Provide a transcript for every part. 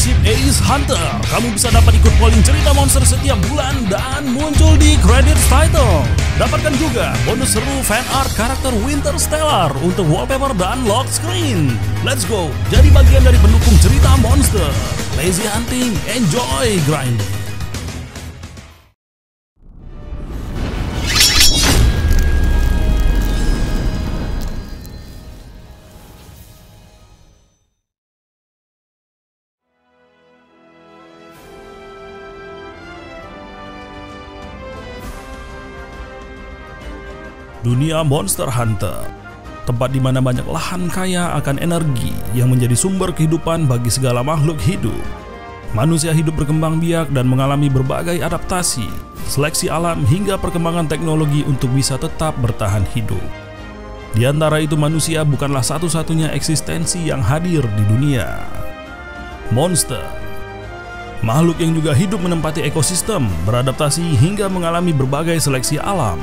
membership Ace Hunter, kamu bisa dapat ikut polling cerita monster setiap bulan dan muncul di credit title. Dapatkan juga bonus seru fan art karakter Winter Stellar untuk wallpaper dan lock screen. Let's go, jadi bagian dari pendukung cerita monster. Lazy hunting, enjoy grinding. Dunia Monster Hunter Tempat di mana banyak lahan kaya akan energi yang menjadi sumber kehidupan bagi segala makhluk hidup. Manusia hidup berkembang biak dan mengalami berbagai adaptasi, seleksi alam hingga perkembangan teknologi untuk bisa tetap bertahan hidup. Di antara itu manusia bukanlah satu-satunya eksistensi yang hadir di dunia. Monster Makhluk yang juga hidup menempati ekosistem, beradaptasi hingga mengalami berbagai seleksi alam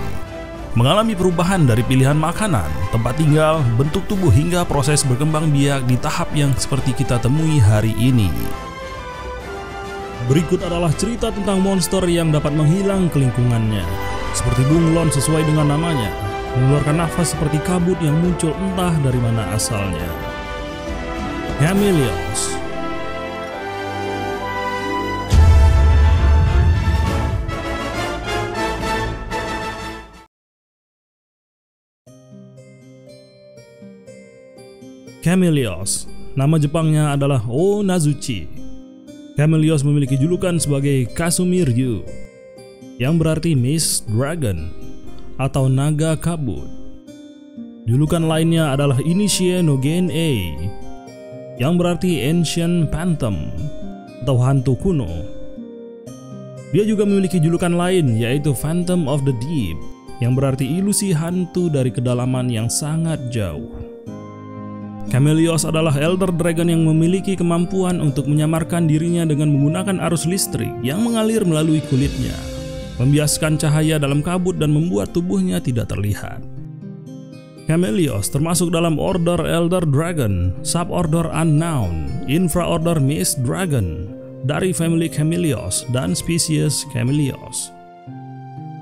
mengalami perubahan dari pilihan makanan, tempat tinggal, bentuk tubuh hingga proses berkembang biak di tahap yang seperti kita temui hari ini. Berikut adalah cerita tentang monster yang dapat menghilang ke lingkungannya. Seperti bunglon sesuai dengan namanya, mengeluarkan nafas seperti kabut yang muncul entah dari mana asalnya. Chameleons Chameleos. Nama Jepangnya adalah Onazuchi. Chameleos memiliki julukan sebagai Kasumi Ryu yang berarti Miss Dragon atau naga kabut. Julukan lainnya adalah Initie no Gen A yang berarti Ancient Phantom atau hantu kuno. Dia juga memiliki julukan lain yaitu Phantom of the Deep yang berarti ilusi hantu dari kedalaman yang sangat jauh. Chameleos adalah Elder Dragon yang memiliki kemampuan untuk menyamarkan dirinya dengan menggunakan arus listrik yang mengalir melalui kulitnya, membiaskan cahaya dalam kabut dan membuat tubuhnya tidak terlihat. Chameleos termasuk dalam Order Elder Dragon, Suborder Unknown, Infraorder Mist Dragon, dari family Chameleos dan spesies Chameleos.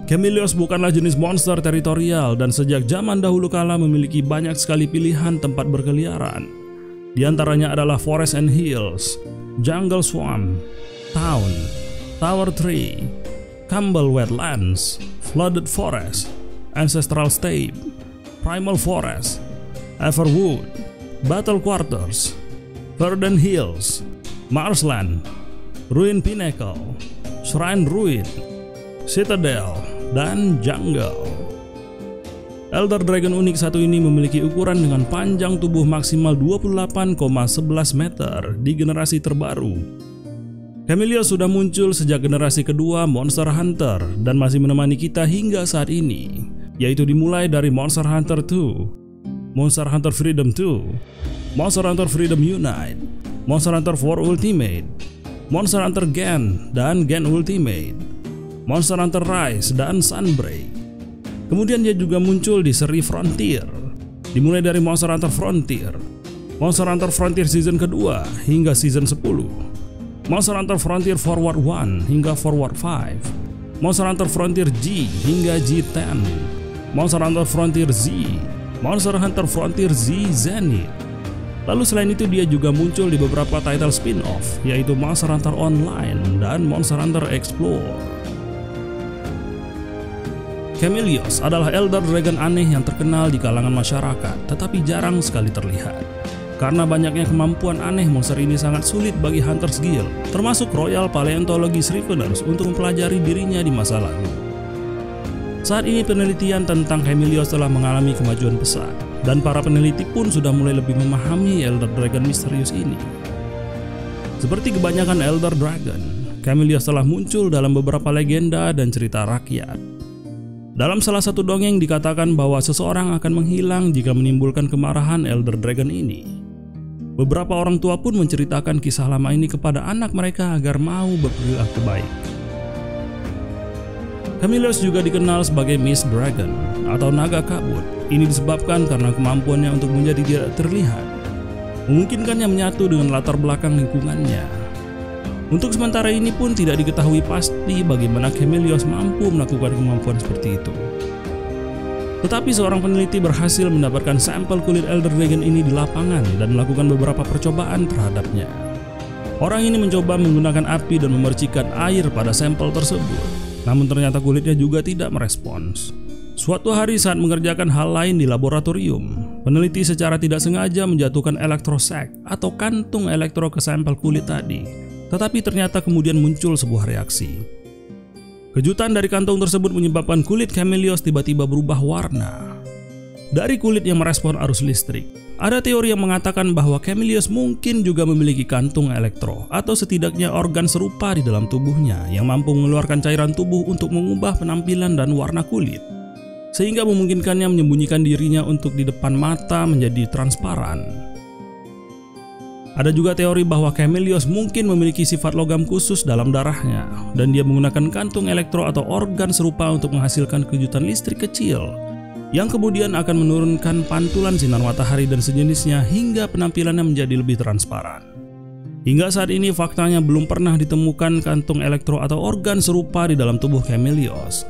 Chameleos bukanlah jenis monster teritorial dan sejak zaman dahulu kala memiliki banyak sekali pilihan tempat berkeliaran. Di antaranya adalah Forest and Hills, Jungle Swamp, Town, Tower Tree, Campbell Wetlands, Flooded Forest, Ancestral Steppe, Primal Forest, Everwood, Battle Quarters, Verdant Hills, Marsland, Ruin Pinnacle, Shrine Ruin, Citadel, dan jungle. Elder Dragon unik satu ini memiliki ukuran dengan panjang tubuh maksimal 28,11 meter di generasi terbaru. Camellia sudah muncul sejak generasi kedua Monster Hunter dan masih menemani kita hingga saat ini, yaitu dimulai dari Monster Hunter 2, Monster Hunter Freedom 2, Monster Hunter Freedom Unite, Monster Hunter 4 Ultimate, Monster Hunter Gen, dan Gen Ultimate. Monster Hunter Rise, dan Sunbreak. Kemudian dia juga muncul di seri Frontier, dimulai dari Monster Hunter Frontier, Monster Hunter Frontier season kedua hingga season 10, Monster Hunter Frontier Forward 1 hingga Forward 5, Monster Hunter Frontier G hingga G10, Monster Hunter Frontier Z, Monster Hunter Frontier Z Zenith. Lalu selain itu dia juga muncul di beberapa title spin-off yaitu Monster Hunter Online dan Monster Hunter Explore. Chameleos adalah Elder Dragon aneh yang terkenal di kalangan masyarakat, tetapi jarang sekali terlihat. Karena banyaknya kemampuan aneh, monster ini sangat sulit bagi Hunters Guild, termasuk Royal Paleontologist Reveners untuk mempelajari dirinya di masa lalu. Saat ini penelitian tentang Chameleos telah mengalami kemajuan pesat, dan para peneliti pun sudah mulai lebih memahami Elder Dragon misterius ini. Seperti kebanyakan Elder Dragon, Chameleos telah muncul dalam beberapa legenda dan cerita rakyat. Dalam salah satu dongeng dikatakan bahwa seseorang akan menghilang jika menimbulkan kemarahan Elder Dragon ini. Beberapa orang tua pun menceritakan kisah lama ini kepada anak mereka agar mau berperilaku baik. Camillus juga dikenal sebagai Miss Dragon atau naga kabut. Ini disebabkan karena kemampuannya untuk menjadi tidak terlihat, memungkinkannya menyatu dengan latar belakang lingkungannya. Untuk sementara ini pun tidak diketahui pasti bagaimana Camelios mampu melakukan kemampuan seperti itu. Tetapi seorang peneliti berhasil mendapatkan sampel kulit Elder Dragon ini di lapangan dan melakukan beberapa percobaan terhadapnya. Orang ini mencoba menggunakan api dan memercikan air pada sampel tersebut, namun ternyata kulitnya juga tidak merespons. Suatu hari saat mengerjakan hal lain di laboratorium, peneliti secara tidak sengaja menjatuhkan elektrosak atau kantung elektro ke sampel kulit tadi, tetapi ternyata kemudian muncul sebuah reaksi. Kejutan dari kantong tersebut menyebabkan kulit Camelios tiba-tiba berubah warna. Dari kulit yang merespon arus listrik, ada teori yang mengatakan bahwa Camelios mungkin juga memiliki kantung elektro atau setidaknya organ serupa di dalam tubuhnya yang mampu mengeluarkan cairan tubuh untuk mengubah penampilan dan warna kulit. Sehingga memungkinkannya menyembunyikan dirinya untuk di depan mata menjadi transparan. Ada juga teori bahwa Camelios mungkin memiliki sifat logam khusus dalam darahnya dan dia menggunakan kantung elektro atau organ serupa untuk menghasilkan kejutan listrik kecil yang kemudian akan menurunkan pantulan sinar matahari dan sejenisnya hingga penampilannya menjadi lebih transparan. Hingga saat ini faktanya belum pernah ditemukan kantung elektro atau organ serupa di dalam tubuh Camelios.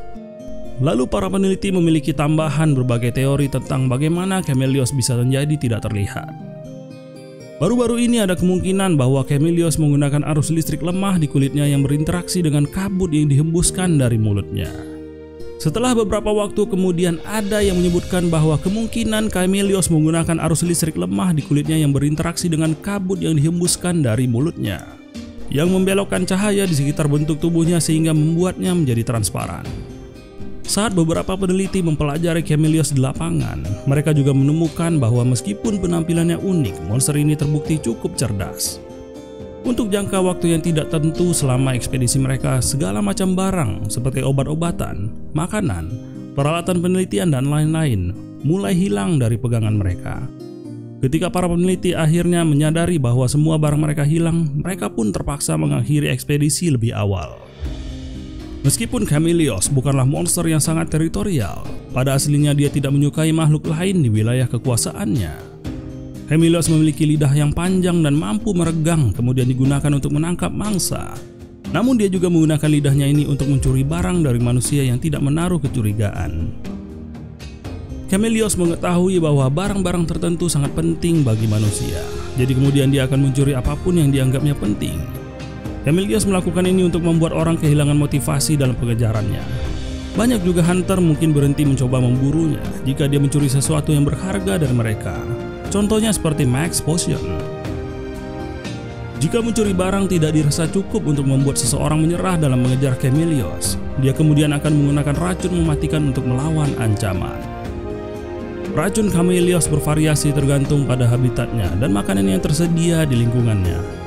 Lalu para peneliti memiliki tambahan berbagai teori tentang bagaimana Camelios bisa menjadi tidak terlihat. Baru-baru ini ada kemungkinan bahwa Camelios menggunakan arus listrik lemah di kulitnya yang berinteraksi dengan kabut yang dihembuskan dari mulutnya. Setelah beberapa waktu kemudian ada yang menyebutkan bahwa kemungkinan Camelios menggunakan arus listrik lemah di kulitnya yang berinteraksi dengan kabut yang dihembuskan dari mulutnya yang membelokkan cahaya di sekitar bentuk tubuhnya sehingga membuatnya menjadi transparan. Saat beberapa peneliti mempelajari Camelios di lapangan, mereka juga menemukan bahwa meskipun penampilannya unik, monster ini terbukti cukup cerdas. Untuk jangka waktu yang tidak tentu selama ekspedisi mereka, segala macam barang seperti obat-obatan, makanan, peralatan penelitian, dan lain-lain mulai hilang dari pegangan mereka. Ketika para peneliti akhirnya menyadari bahwa semua barang mereka hilang, mereka pun terpaksa mengakhiri ekspedisi lebih awal. Meskipun Camelios bukanlah monster yang sangat teritorial, pada aslinya dia tidak menyukai makhluk lain di wilayah kekuasaannya. Camelios memiliki lidah yang panjang dan mampu meregang kemudian digunakan untuk menangkap mangsa. Namun dia juga menggunakan lidahnya ini untuk mencuri barang dari manusia yang tidak menaruh kecurigaan. Camelios mengetahui bahwa barang-barang tertentu sangat penting bagi manusia. Jadi kemudian dia akan mencuri apa pun yang dianggapnya penting Camelius melakukan ini untuk membuat orang kehilangan motivasi dalam pengejarannya. Banyak juga hunter mungkin berhenti mencoba memburunya jika dia mencuri sesuatu yang berharga dari mereka. Contohnya seperti Max Potion. Jika mencuri barang tidak dirasa cukup untuk membuat seseorang menyerah dalam mengejar Camelios, dia kemudian akan menggunakan racun mematikan untuk melawan ancaman. Racun Camelios bervariasi tergantung pada habitatnya dan makanan yang tersedia di lingkungannya.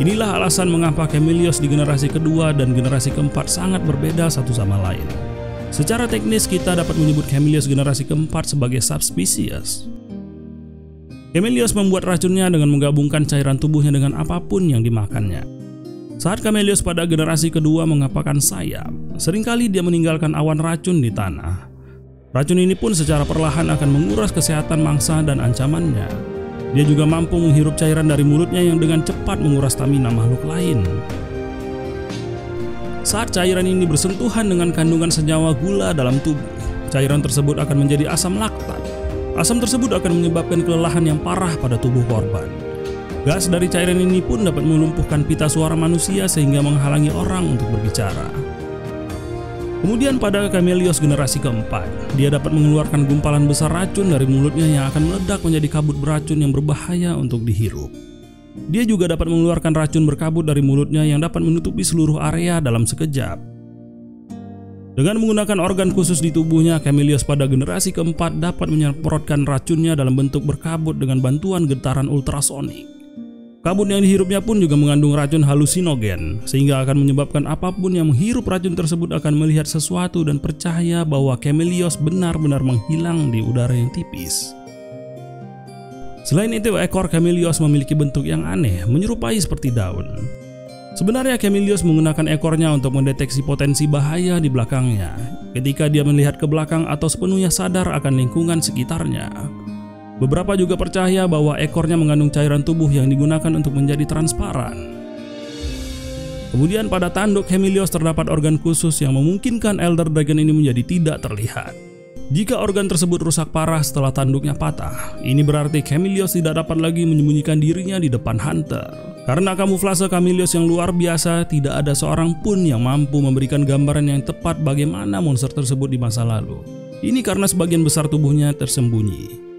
Inilah alasan mengapa Camelios di generasi kedua dan generasi keempat sangat berbeda satu sama lain. Secara teknis kita dapat menyebut Camelios generasi keempat sebagai subspesies. Camelios membuat racunnya dengan menggabungkan cairan tubuhnya dengan apa pun yang dimakannya. Saat Camelios pada generasi kedua mengapakkan sayap, sering kali dia meninggalkan awan racun di tanah. Racun ini pun secara perlahan akan menguras kesehatan mangsa dan ancamannya. Dia juga mampu menghirup cairan dari mulutnya yang dengan cepat menguras stamina makhluk lain. Saat cairan ini bersentuhan dengan kandungan senyawa gula dalam tubuh, cairan tersebut akan menjadi asam laktat. Asam tersebut akan menyebabkan kelelahan yang parah pada tubuh korban. Gas dari cairan ini pun dapat melumpuhkan pita suara manusia sehingga menghalangi orang untuk berbicara. Kemudian pada Camelios generasi keempat, dia dapat mengeluarkan gumpalan besar racun dari mulutnya yang akan meledak menjadi kabut beracun yang berbahaya untuk dihirup. Dia juga dapat mengeluarkan racun berkabut dari mulutnya yang dapat menutupi seluruh area dalam sekejap. Dengan menggunakan organ khusus di tubuhnya, Camelios pada generasi keempat dapat menyemprotkan racunnya dalam bentuk berkabut dengan bantuan getaran ultrasonik. Kabut yang dihirupnya pun juga mengandung racun halusinogen, sehingga akan menyebabkan apa pun yang menghirup racun tersebut akan melihat sesuatu dan percaya bahwa Camelios benar-benar menghilang di udara yang tipis. Selain itu, ekor Camelios memiliki bentuk yang aneh, menyerupai seperti daun. Sebenarnya Camelios menggunakan ekornya untuk mendeteksi potensi bahaya di belakangnya ketika dia melihat ke belakang atau sepenuhnya sadar akan lingkungan sekitarnya. Beberapa juga percaya bahwa ekornya mengandung cairan tubuh yang digunakan untuk menjadi transparan. Kemudian pada tanduk Hemilios terdapat organ khusus yang memungkinkan Elder Dragon ini menjadi tidak terlihat. Jika organ tersebut rusak parah setelah tanduknya patah, ini berarti Camilios tidak dapat lagi menyembunyikan dirinya di depan Hunter. Karena kamuflase Camilios yang luar biasa, tidak ada seorang pun yang mampu memberikan gambaran yang tepat bagaimana monster tersebut di masa lalu. Ini karena sebagian besar tubuhnya tersembunyi.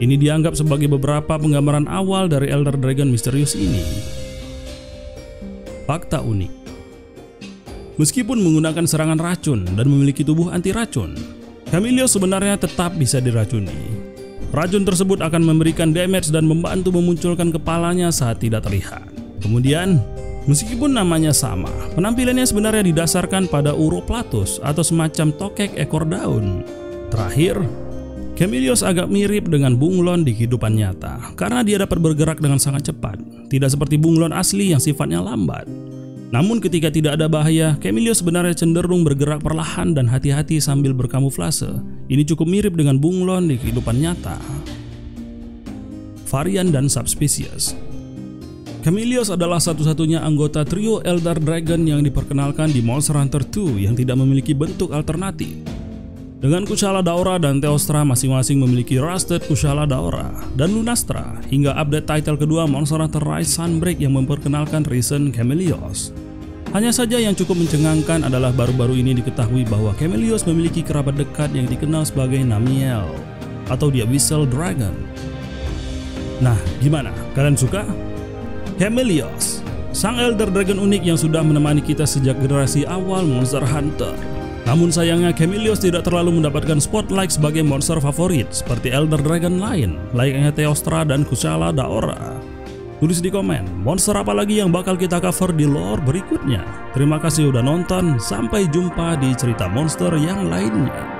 Ini dianggap sebagai beberapa penggambaran awal dari Elder Dragon misterius ini fakta unik. Meskipun menggunakan serangan racun dan memiliki tubuh anti racun, Camilio sebenarnya tetap bisa diracuni. Racun tersebut akan memberikan damage dan membantu memunculkan kepalanya saat tidak terlihat. Kemudian, meskipun namanya sama, penampilannya sebenarnya didasarkan pada uroplatus atau semacam tokek ekor daun. Terakhir, Camilios agak mirip dengan bunglon di kehidupan nyata karena dia dapat bergerak dengan sangat cepat, tidak seperti bunglon asli yang sifatnya lambat. Namun ketika tidak ada bahaya, Camilios sebenarnya cenderung bergerak perlahan dan hati-hati sambil berkamuflase. Ini cukup mirip dengan bunglon di kehidupan nyata. Varian dan subspesies Camilios adalah satu-satunya anggota trio Elder Dragon yang diperkenalkan di Monster Hunter 2 yang tidak memiliki bentuk alternatif. Dengan Kushala Daora dan Teostra masing-masing memiliki Rusted Kushala Daora dan Lunastra hingga update title kedua Monster Hunter Rise Sunbreak yang memperkenalkan Risen Camellios. Hanya saja yang cukup mencengangkan adalah baru-baru ini diketahui bahwa Camellios memiliki kerabat dekat yang dikenal sebagai Namiel atau The Abyssal Dragon. Nah, gimana? Kalian suka? Camellios, sang Elder Dragon unik yang sudah menemani kita sejak generasi awal Monster Hunter namun sayangnya Camilios tidak terlalu mendapatkan spotlight sebagai monster favorit seperti Elder Dragon lain, layaknya Teostra dan Kushala Daora. Tulis di komen, monster apa lagi yang bakal kita cover di lore berikutnya. Terima kasih udah nonton, sampai jumpa di cerita monster yang lainnya.